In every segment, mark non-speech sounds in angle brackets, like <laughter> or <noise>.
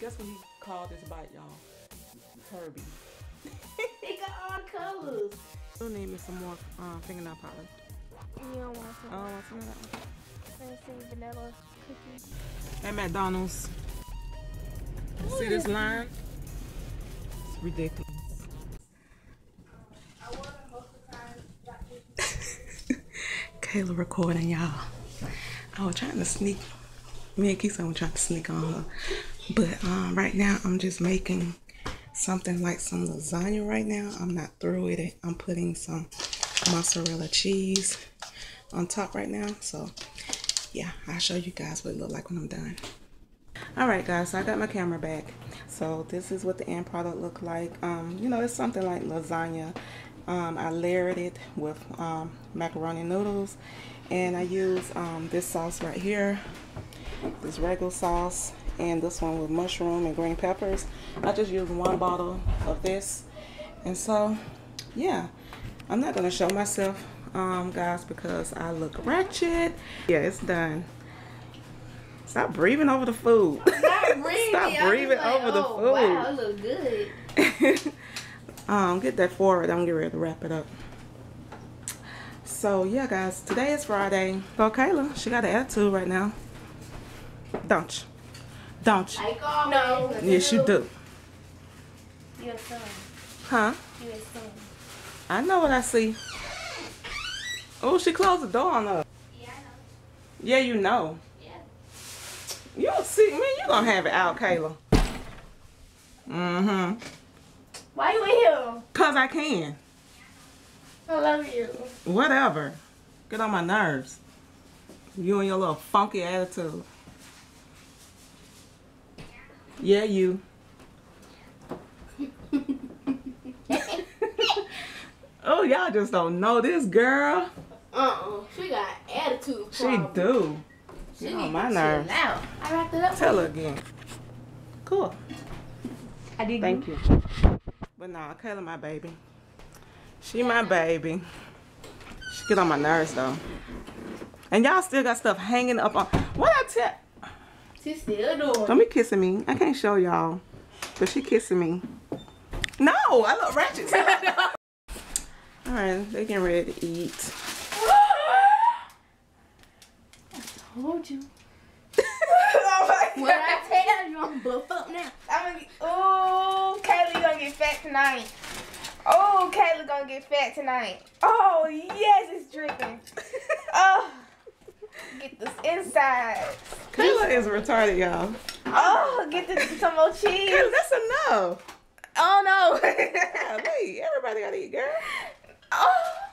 Guess what he called this bite, y'all? Herbie. They got all colors. You'll need me some more um, fingernail polish. You don't want some. Oh, what's some of that one? Let's see, vanilla cookies. At McDonald's. See this line? It's ridiculous. <laughs> Kayla recording y'all. I was trying to sneak. Me and Keisha were trying to sneak on her, but um, right now I'm just making something like some lasagna. Right now I'm not through with it. I'm putting some mozzarella cheese on top right now. So yeah, I'll show you guys what it look like when I'm done. All right, guys, so I got my camera back. So this is what the end product look like. Um, you know, it's something like lasagna. Um, I layered it with um, macaroni noodles, and I use um, this sauce right here, this regular sauce, and this one with mushroom and green peppers. I just used one bottle of this, and so yeah, I'm not gonna show myself, um, guys, because I look wretched. Yeah, it's done. Stop breathing over the food. Stop breathing. <laughs> Stop breathing like, over the oh, food. Wow, it look good. <laughs> um, get that forward. I'm getting ready to wrap it up. So yeah, guys, today is Friday. So Kayla, she got an attitude right now. Don't you? Don't you? No. Yes, you do. You're a son. Huh? You're a son. I know what I see. Oh, she closed the door on us. Yeah, I know. Yeah, you know. Yeah. You don't see me. You gonna have it out, Kayla. Mm-hmm. Why you in here? Cause I can. I love you. Whatever. Get on my nerves. You and your little funky attitude. Yeah, you. <laughs> oh, y'all just don't know this girl. Uh-uh. She got attitude She do. She Get on my to nerves. chill out. I wrapped it up. Tell her again. Cool. I did. Thank you. But no, nah, Kayla my baby. She my baby. She get on my nerves though. And y'all still got stuff hanging up on. What I tell? She still doing. Don't be kissing me. I can't show y'all. But she kissing me. No, I look ratchet. <laughs> All right, they getting ready to eat. I told you. <laughs> oh my What I tell you, I'm buff up now. I'm gonna get, ooh, Kayla gonna get fat tonight. Oh, Kayla gonna get fat tonight. Oh, yes, it's dripping. <laughs> Oh, get this inside. Kayla is retarded, y'all. Oh, get the, some more cheese. Kayla, that's enough. Oh, no. <laughs> Golly, everybody gotta eat, girl. oh.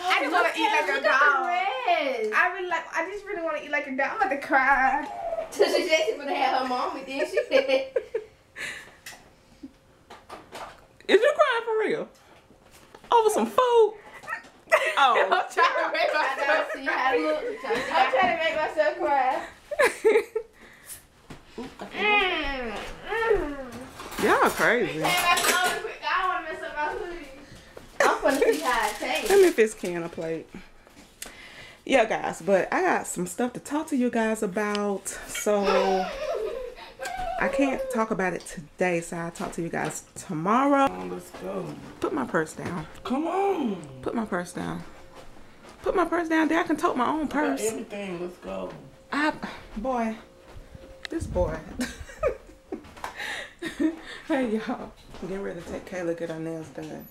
I just wanna eat like a Look at dog. I really like, I just really wanna eat like a dog. I'm about to cry. So she said she gonna have her mom with this. She said. <laughs> Is you crying for real? Over some food? <laughs> Oh. I'm trying to make I myself don't see how it look. I'm trying to make myself cry. Mm, mm. Y'all crazy. Hey, my phone quick. I don't want to mess up my hoodie. I'm gonna see how it tastes. Let me fix can of plate. Yeah, guys, but I got some stuff to talk to you guys about. So <laughs> I can't talk about it today, so I'll talk to you guys tomorrow. Let's go. Put my purse down. Come on. Put my purse down. Put my purse down there. I can tote my own purse. everything. Let's go. I, boy, this boy. <laughs> hey y'all, I'm getting ready to take Kayla get her nails done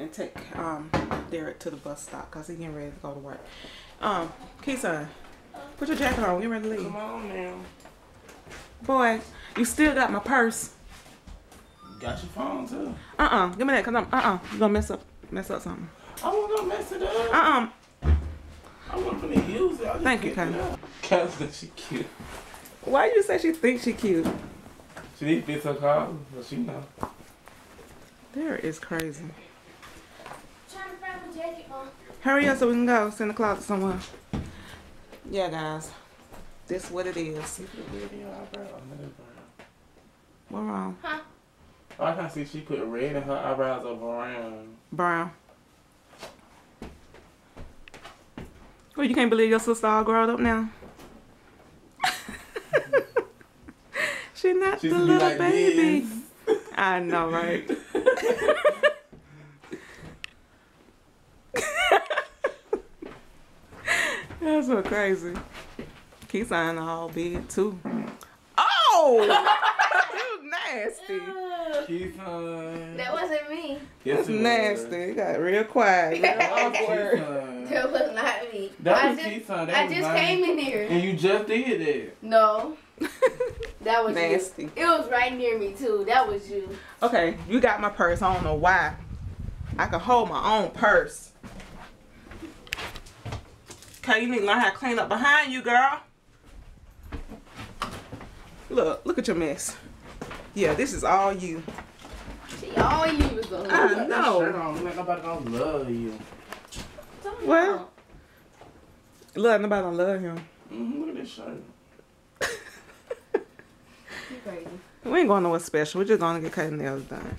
and take um Derek to the bus stop cause he getting ready to go to work. Um, Keyshawn, put your jacket on. We ready to leave. Come on now. Boy, you still got my purse. Got your phone too. Uh uh give me that cause I'm uh uh you gonna mess up mess up something. I wasn't gonna mess it up. Uh uh I wasn't gonna use it. I just Thank you, picked it Kyle. up. Kyle said she cute. Why you say she thinks she cute? She need fits her car, but she know. Derek is crazy. Trying to find my jacket, mom. Hurry up so we can go. It's in the closet somewhere. Yeah, guys. This what it is. You put red in your eyebrow? Oh, no, brown. What wrong? Oh, I can see she put red in her eyebrows are brown. Brown. Well, you can't believe your sister all grown up now. <laughs> She not She the used to be little like baby. this. I know, right? <laughs> That's so crazy. Keyshawn the whole bed too. Oh, <laughs> you nasty. Keyshawn. Uh, that wasn't me. Yes, That's it was. nasty. You got real quiet. Real That was awkward. Keyshawn. Uh, that was not me. That I was just, Keyshawn. Uh, that I was just nice. came in here. And you just did it. No, <laughs> that was Nasty. you. It was right near me too. That was you. Okay, you got my purse. I don't know why. I can hold my own purse. Okay, you need to learn how to clean up behind you, girl. Look, look at your mess. Yeah, this is all you. See, all you was gonna I look. know. Shirt on. Let nobody don't love you. Well, look, nobody don't love him. Mm-hmm, look at this shirt. You crazy. We ain't going nowhere special. We're just gonna get cut nails done.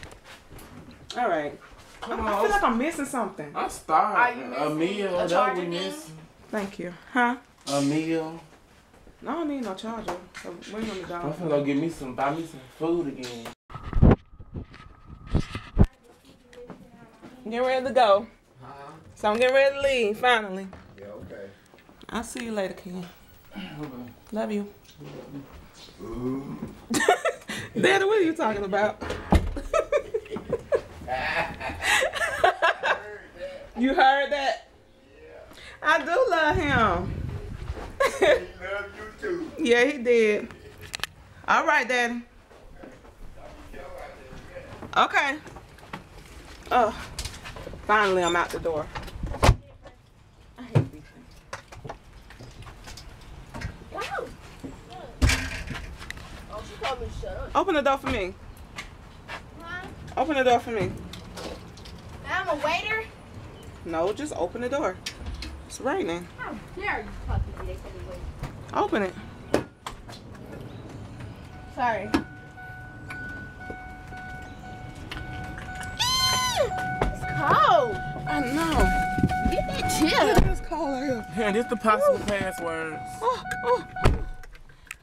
All right. Come I feel like. I'm missing something. I'm starving. Are A meal. a That we then? miss. Thank you. Huh? A meal. I don't need no charger. So we're gonna go. I'm finna go get me some, buy me some food again. Get ready to go. So I'm getting ready to leave, finally. Yeah, okay. I'll see you later, Ken. <clears throat> Love you. Daddy, what are you talking about? <laughs> you heard that? I do love him. Love you too. yeah, he did. All right, Daddy. Okay. Oh, finally I'm out the door. I hate these things. Wow. Oh, she told me to shut up. Open the door for me. Huh? Open the door for me. I'm a waiter. No, just open the door. It's raining. How dare you talk to me? They said wait. Open it. Sorry. It's cold. I know. Get that chill. It's cold out here. Here, this the possible passwords. Oh, oh.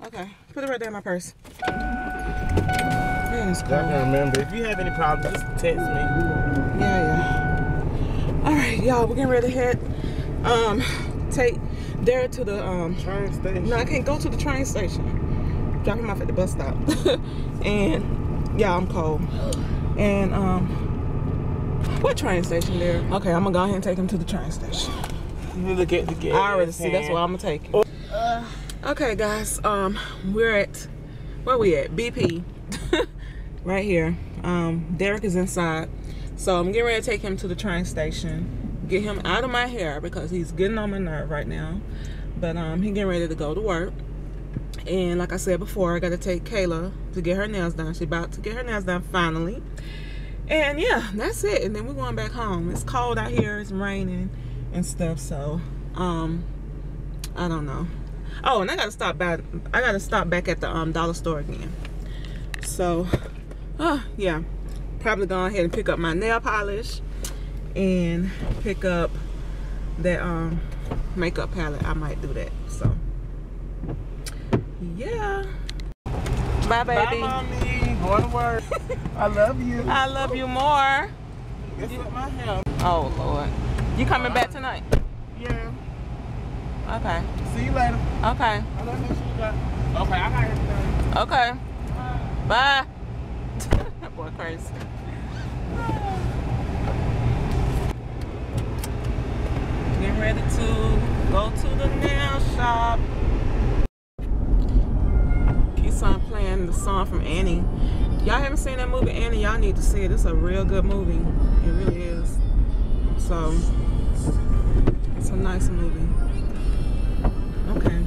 Okay, put it right there in my purse. Man, it's I cold. can remember. If you have any problems, just text me. Yeah, yeah. All right, y'all, we're getting ready to head. Um, take Derek to the um. Train station. No, I can't go to the train station. Drop him off at the bus stop. <laughs> and yeah, I'm cold. And um, what train station there? Okay, I'm gonna go ahead and take him to the train station. You look at the gas. I already see. That's where I'm gonna take him. Okay, guys. Um, we're at where we at? BP, <laughs> right here. Um, Derek is inside, so I'm getting ready to take him to the train station, get him out of my hair because he's getting on my nerve right now. But um, he getting ready to go to work. And like I said before, I got to take Kayla to get her nails done. She's about to get her nails done finally. And yeah, that's it. And then we're going back home. It's cold out here. It's raining and stuff. So um, I don't know. Oh, and I gotta stop back. I gotta stop back at the um dollar store again. So, uh, yeah, probably go ahead and pick up my nail polish and pick up that um makeup palette. I might do that. So, yeah. Bye, baby. Bye, mommy. Going to work. <laughs> I love you. I love you more. Guess what my hair? Oh Lord, you coming back tonight? Yeah. Okay. See you later. Okay. I love you. You. Okay, I got everything. Okay. Bye. that <laughs> boy crazy. <sighs> Getting ready to go to the nail shop. The song from Annie. Y'all haven't seen that movie, Annie? Y'all need to see it. It's a real good movie. It really is. So, it's a nice movie. Okay.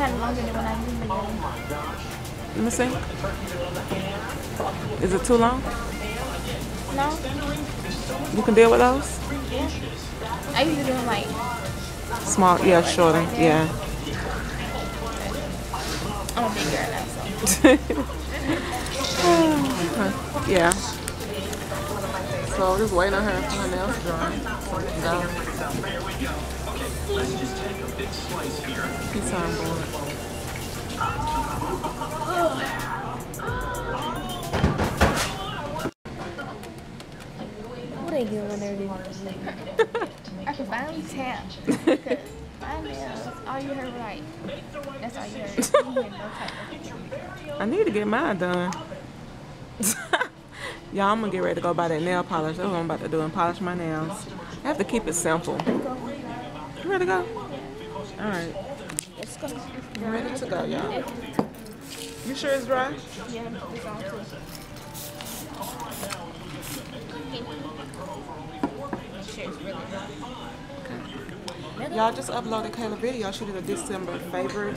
Let me see. Is it too long? No, You can deal with those? I usually do them like Small, yeah, shorter, yeah. I'm a big girl now, so. <laughs> yeah. So just waiting on her for her nails to dry. So we can go. Peace on board. What they doing there? I can finally tell. Cause my nails, all you heard right. That's all you heard. You hear no I need to get mine done. <laughs> Y'all, I'm gonna get ready to go buy that nail polish. That's what I'm about to do and polish my nails. I have to keep it simple. You ready to go? Alright. Let's go. I'm ready to go, y'all. You sure it's dry? Yeah, it's on too. Shit, it's really hot. Y'all just uploaded Kayla video. She did a December favorite.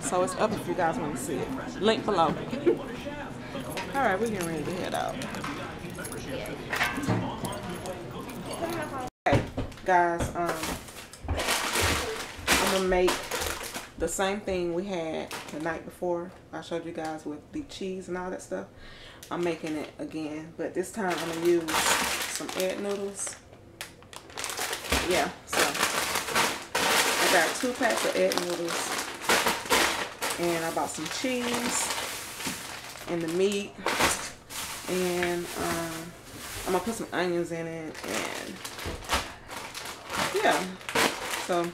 So it's up if you guys want to see it. Link below. <laughs> Alright, we're getting ready to head out. Okay, guys, um, I'm gonna make the same thing we had the night before. I showed you guys with the cheese and all that stuff. I'm making it again, but this time I'm gonna use some egg noodles. Yeah, so I got two packs of egg noodles and I bought some cheese and the meat and um, I'm gonna put some onions in it and yeah so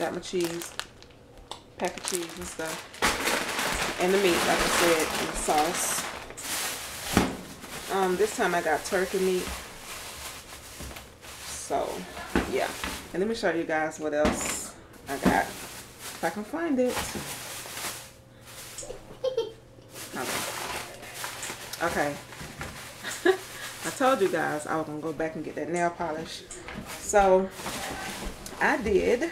got my cheese pack of cheese and stuff and the meat like I said and the sauce um, this time I got turkey meat so yeah and let me show you guys what else I got if I can find it <laughs> Okay. <laughs> I told you guys I was gonna go back and get that nail polish. So I did.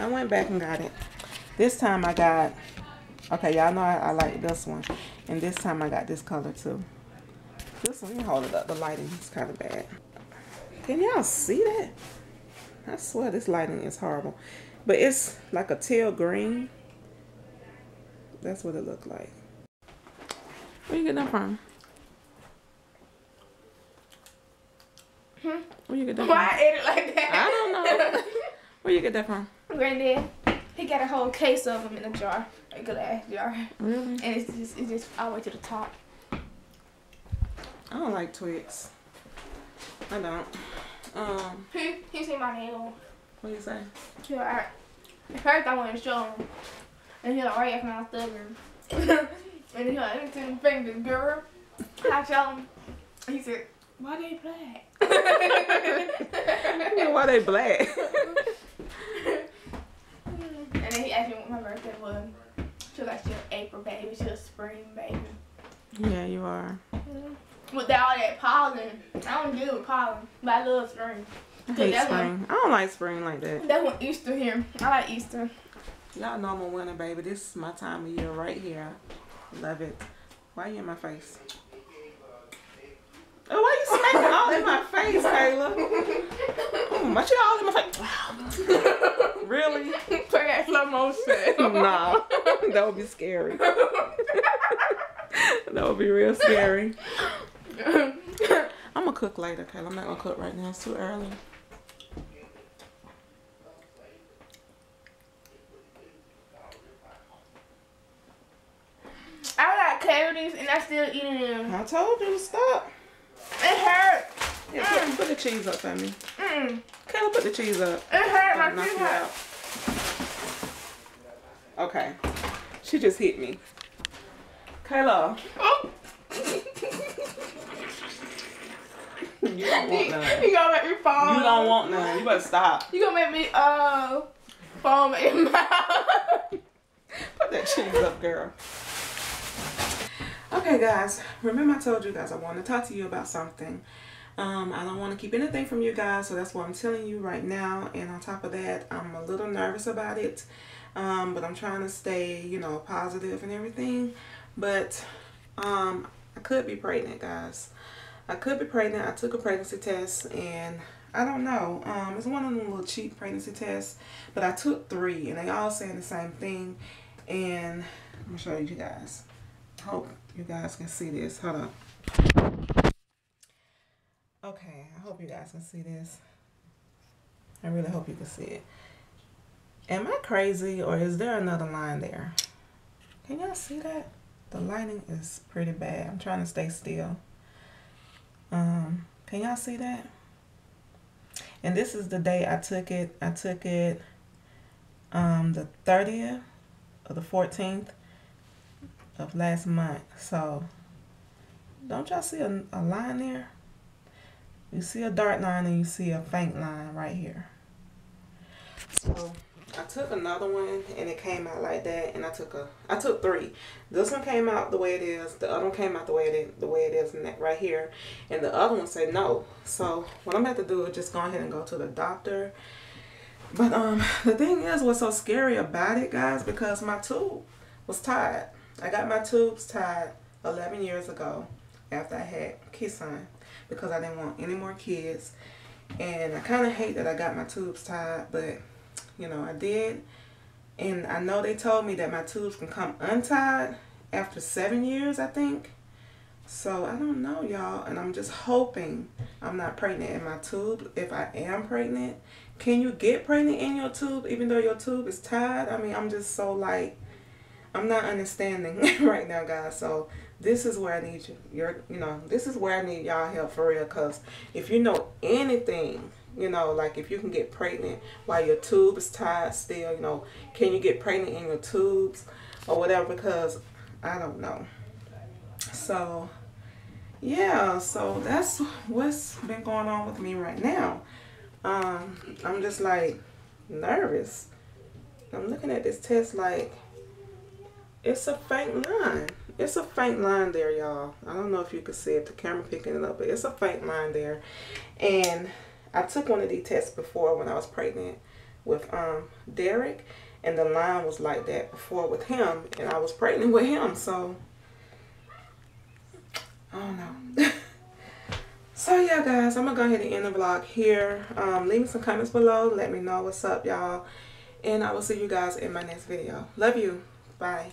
I went back and got it. This time I got okay, y'all know I, I like this one. And this time I got this color too. This one, hold it up, the lighting is kinda bad. Can y'all see that? I swear this lighting is horrible. But it's like a teal green. That's what it looked like. Where you get that from? Hmm? Where you get that Why from? I ate it like that? I don't know. <laughs> Where you get that from? Granddad, he got a whole case of them in a jar, a glass jar, Really? and it's just it's just all the way to the top. I don't like Twix. I don't. Um, He he seen my nail. what do you say? Like, alright. At first I wanted to show him, and he like, why you all stubborn? <laughs> and he like, me see fingers, girl. I showed him. He said, why they black? <laughs> You know why they black? <laughs> And then he asked me what my birthday was. She was like, she was April baby, she was spring baby. yeah, you are. With all that pollen, I don't deal with pollen, but I love spring. I hate that's when- spring. I don't like spring like that. That's when Easter here. I like Easter. Y'all know I'm a winter, baby. This is my time of year right here. Love it. Why are you in my face? Oh, why you smacking all in my face, Kayla? Oh, <laughs> my shit all in my face. <laughs> really? <laughs> Put that slow motion. <laughs> nah, <laughs> that would be scary. that would be real scary. I'm gonna cook later, Kayla. I'm not gonna cook right now. It's too early. I got cavities and I still eating them. I told you to stop. It hurt. Yeah, put, put the cheese up for me. Mm. Kayla, put the cheese up. It hurt. My knock feet hurt. out. Okay. She just hit me. Kayla, Oh. you don't want <laughs> none. You gonna make me fall. You don't want none. You better stop. You gonna make me uh foam in my <laughs> mouth. Put that cheese up, girl. Okay, guys. Remember I told you guys I want to talk to you about something. Um, I don't want to keep anything from you guys, so that's what I'm telling you right now. And on top of that, I'm a little nervous about it. Um, but I'm trying to stay, you know, positive and everything. but um, I could be pregnant, guys. I could be pregnant. I took a pregnancy test and I don't know. Um, it's one of them little cheap pregnancy tests, but I took three and they all saying the same thing. And I'm gonna show you guys. Hope you guys can see this. Hold on. Okay, I hope you guys can see this. I really hope you can see it. Am I crazy or is there another line there? Can y'all see that? The lighting is pretty bad. I'm trying to stay still. Um, can y'all see that? And this is the day I took it. I took it um, the 30th or the 14th of last month. So, don't y'all see a, a line there? You see a dark line and you see a faint line right here. So, I took another one and it came out like that and I took a I took three. This one came out the way it is. The other one came out the way it is, the way it is right here. And the other one said no. So what I'm to have to do is just go ahead and go to the doctor. But um the thing is what's so scary about it guys because my tube was tied. I got my tubes tied 11 years ago after I had Kisan because I didn't want any more kids. And I kind of hate that I got my tubes tied, but you know, I did. And I know they told me that my tubes can come untied after seven years, I think. So I don't know, y'all. And I'm just hoping I'm not pregnant in my tube. If I am pregnant, can you get pregnant in your tube even though your tube is tied? I mean, I'm just so like, I'm not understanding <laughs> right now, guys. So this is where I need you. You're, you know, this is where I need y'all help for real. Cause if you know anything you know, like if you can get pregnant while your tube is tied still, you know, can you get pregnant in your tubes or whatever? Because I don't know. So, yeah, so that's what's been going on with me right now. Um, I'm just like nervous. I'm looking at this test like it's a faint line. It's a faint line there, y'all. I don't know if you can see it. The camera picking it up, but it's a faint line there. And I took one of these tests before when I was pregnant with um, Derek, and the line was like that before with him, and I was pregnant <laughs> with him, so I don't know. <laughs> so yeah, guys, I'm gonna go ahead and end the vlog here. Um, leave me some comments below. Let me know what's up, y'all, and I will see you guys in my next video. Love you. Bye.